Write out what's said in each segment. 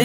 y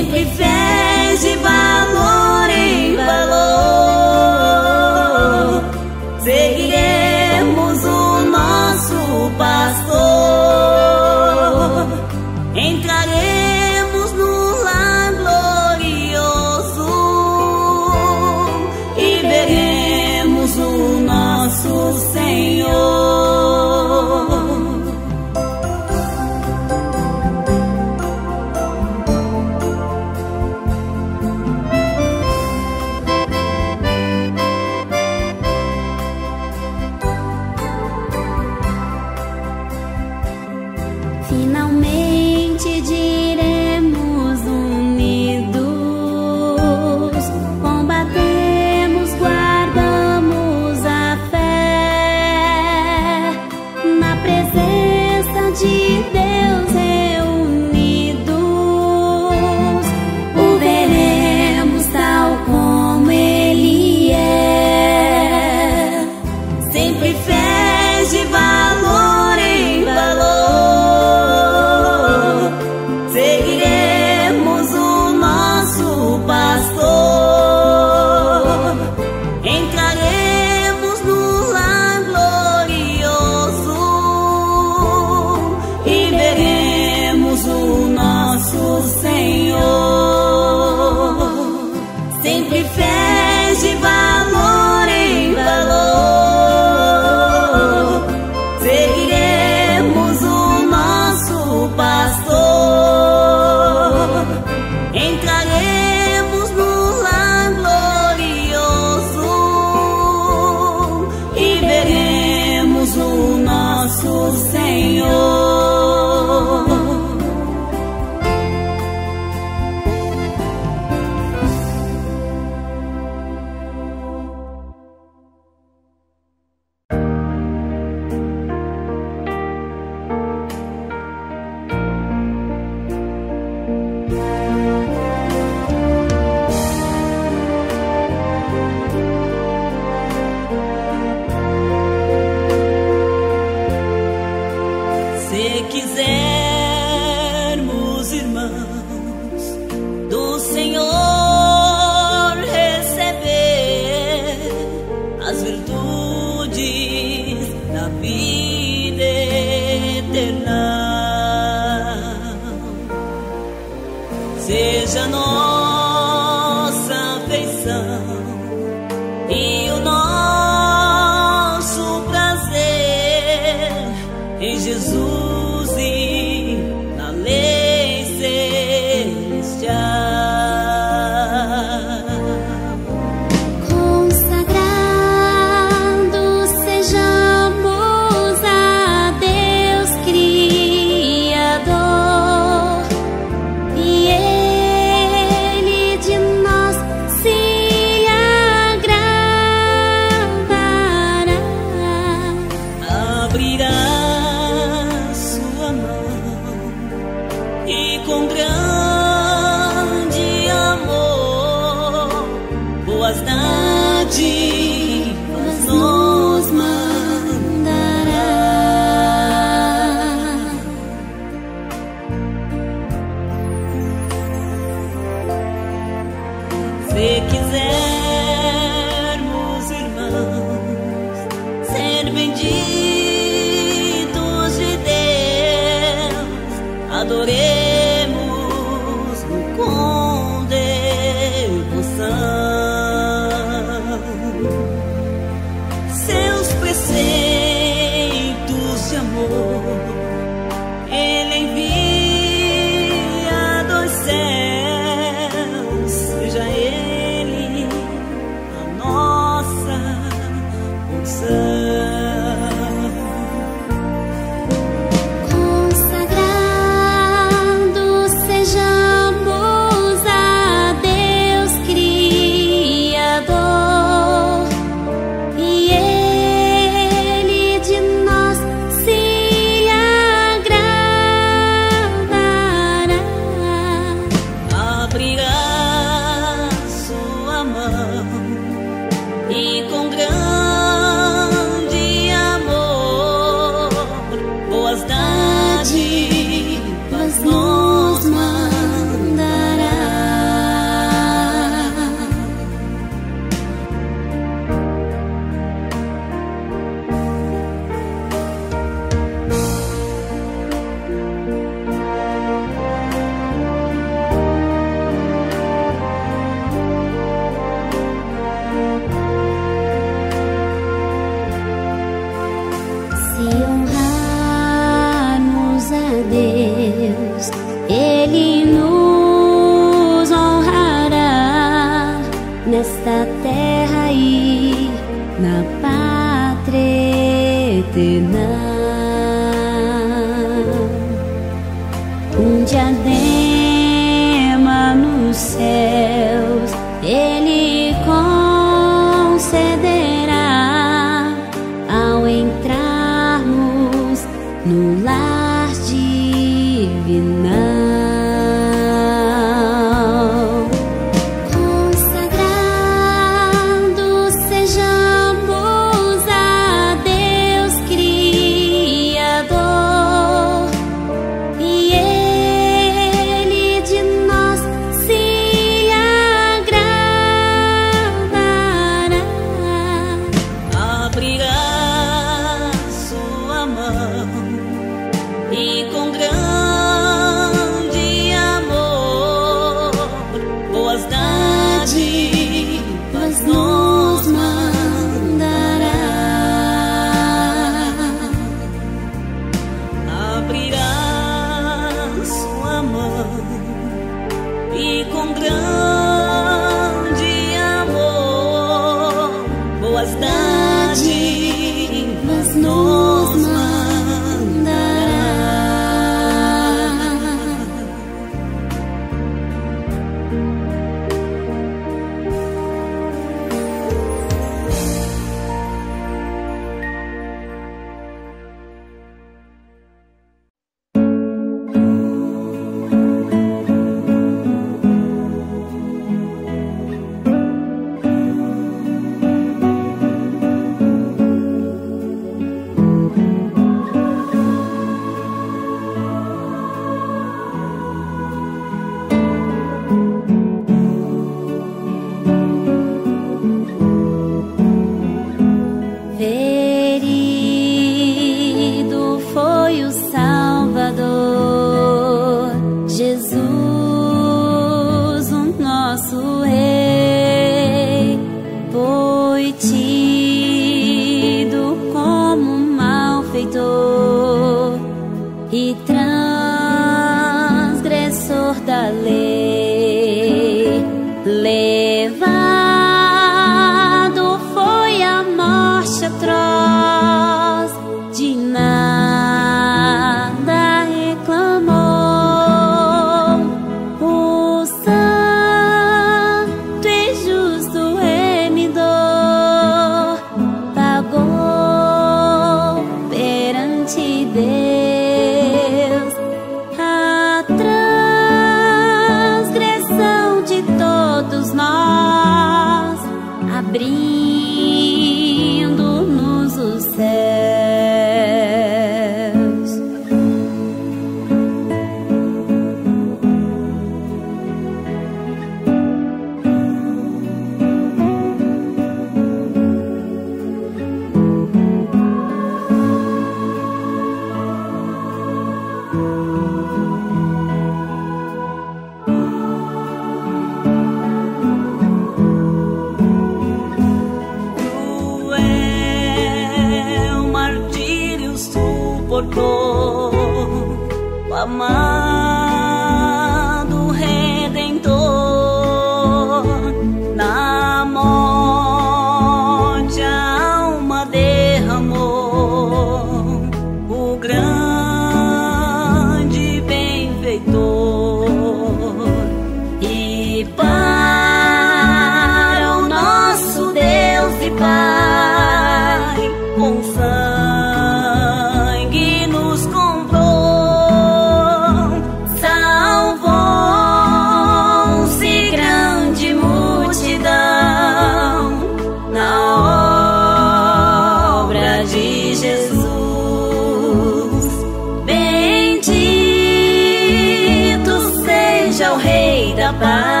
bye.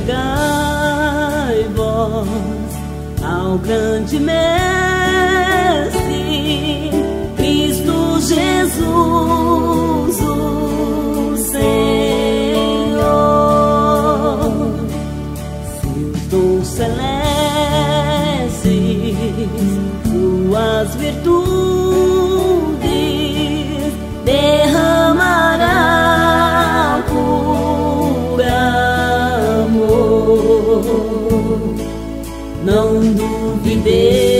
chegai vós ao grande mestre Cristo Jesus. não duvidei.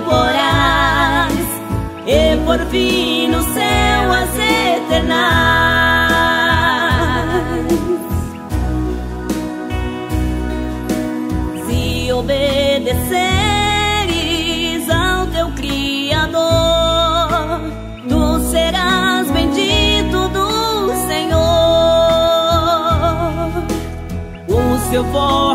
temporais e por fim no céu as eternais. Se obedeceres ao teu Criador, tu serás bendito do Senhor. O seu povo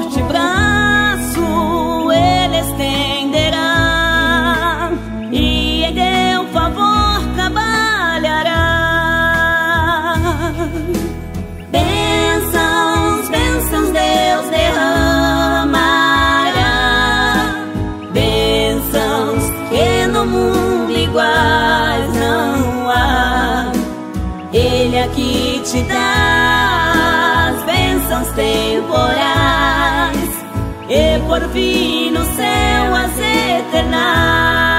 te dá as bênçãos temporais e por fim no céu as eternas.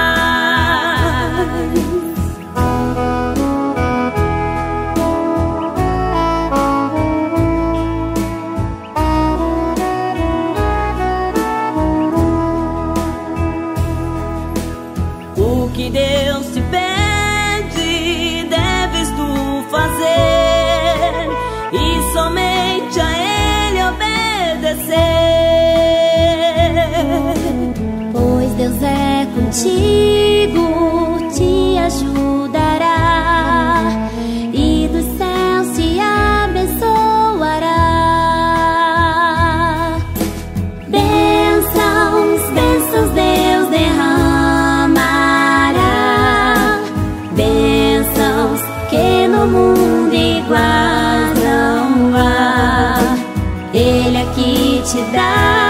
te dar.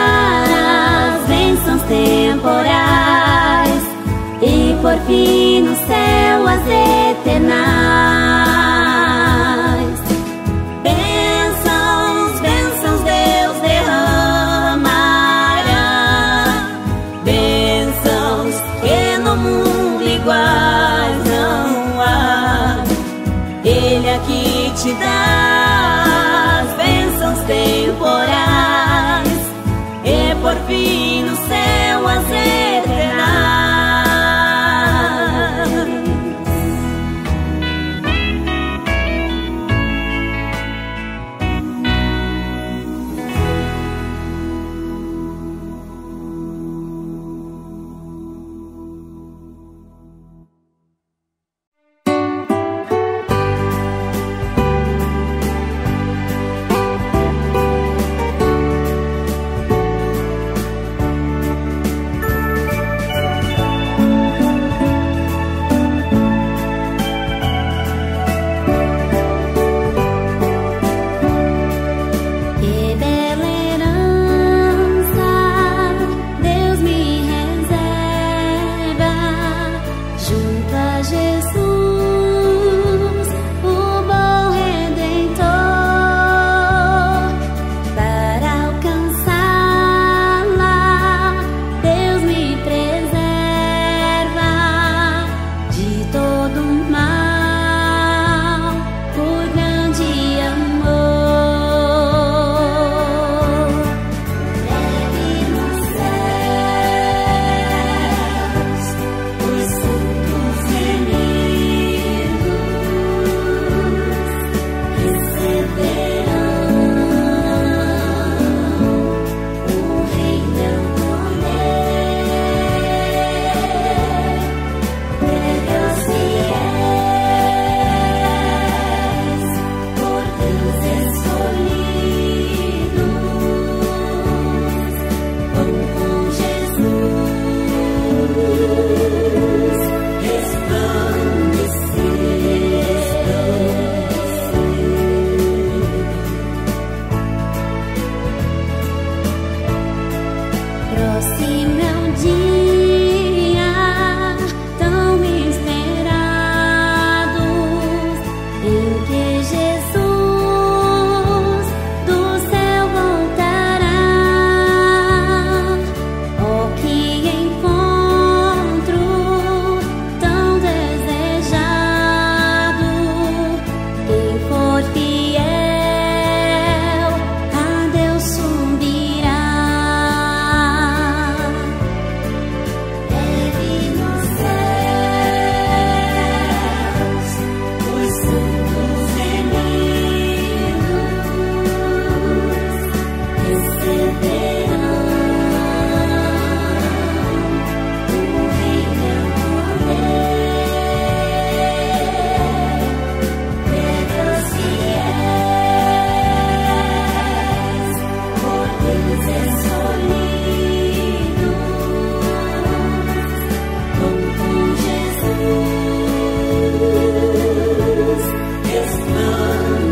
one.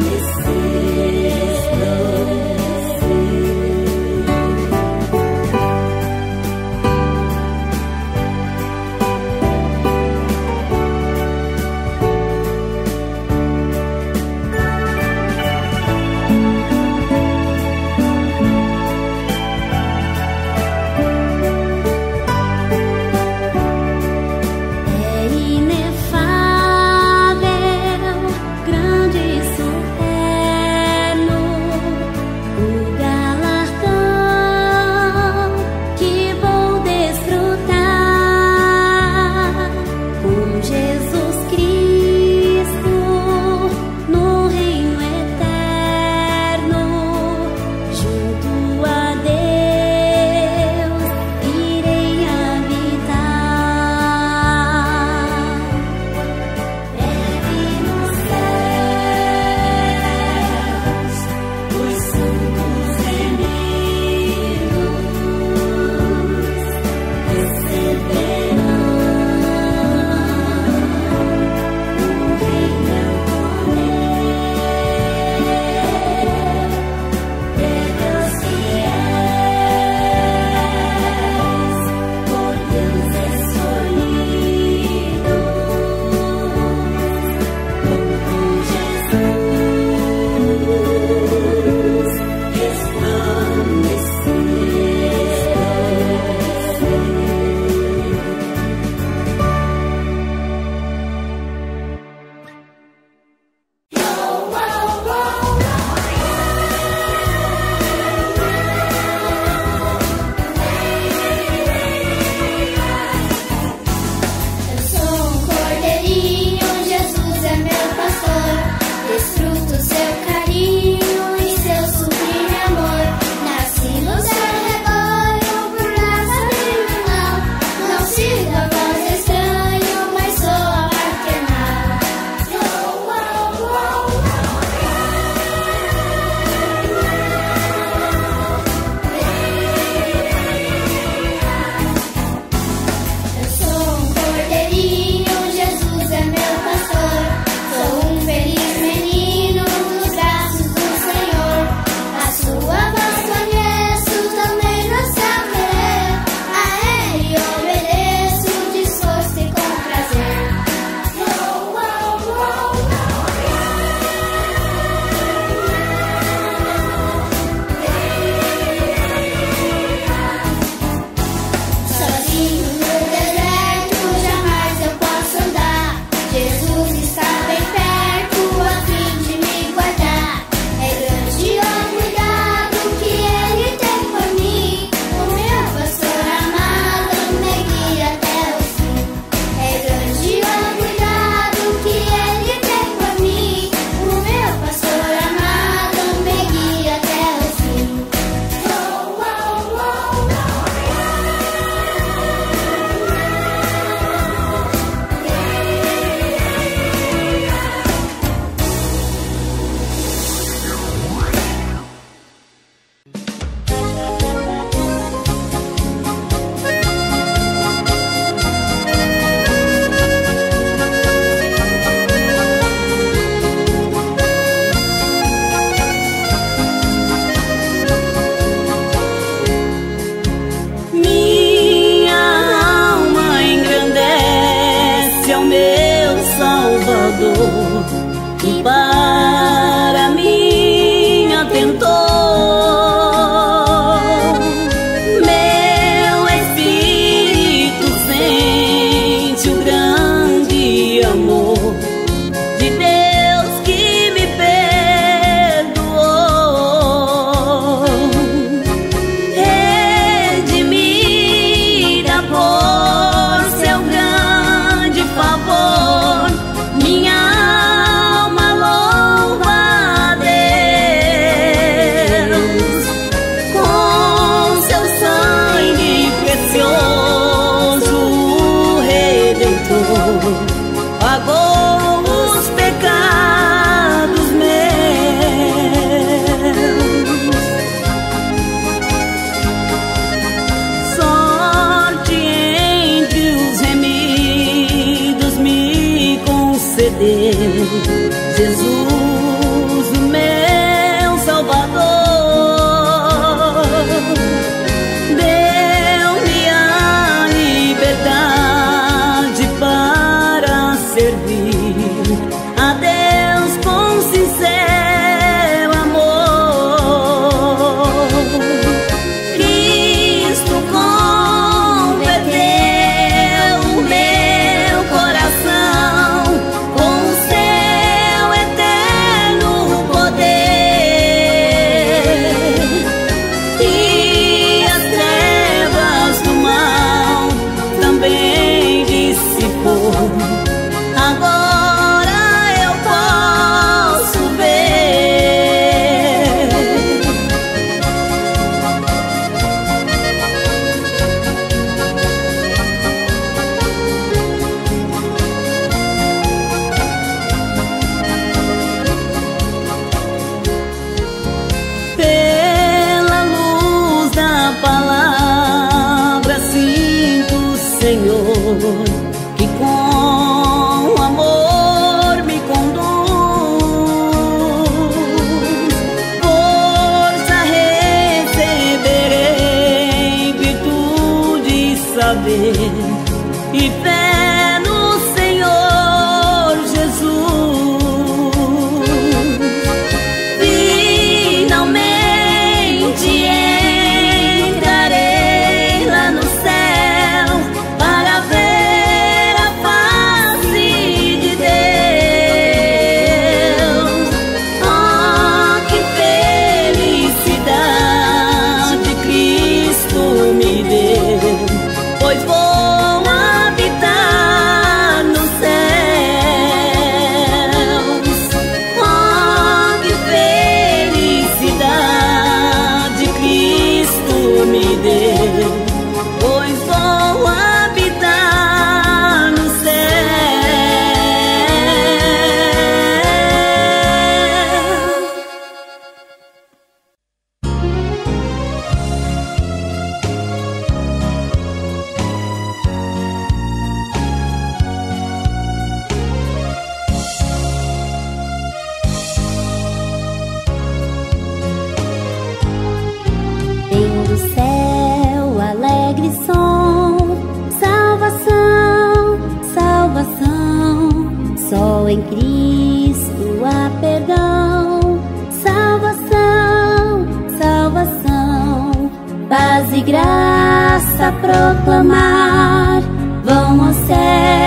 graça proclamar, vão ao céu.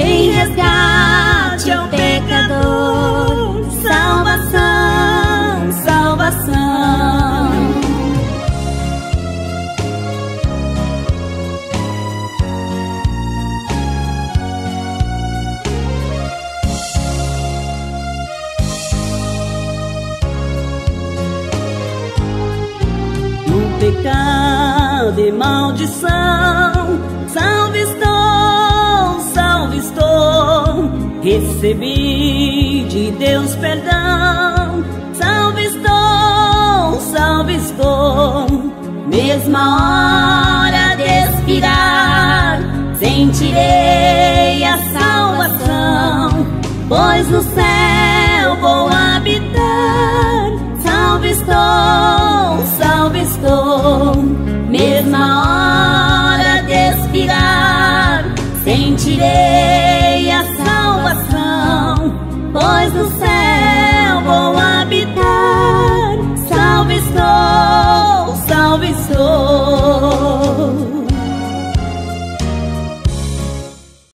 em resgate ao é pecador. recebi de Deus perdão. Salve estou, salve estou, mesma hora de expirar, sentirei a salvação, pois no céu